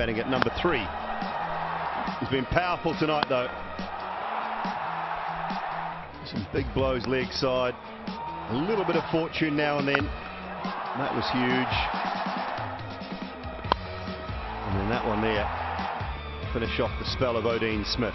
batting at number three. He's been powerful tonight, though. Some big blows leg side. A little bit of fortune now and then. That was huge. And then that one there. Finish off the spell of Odean Smith.